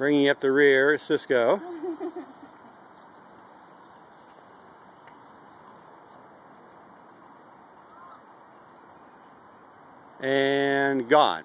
Bringing up the rear, is Cisco. and gone.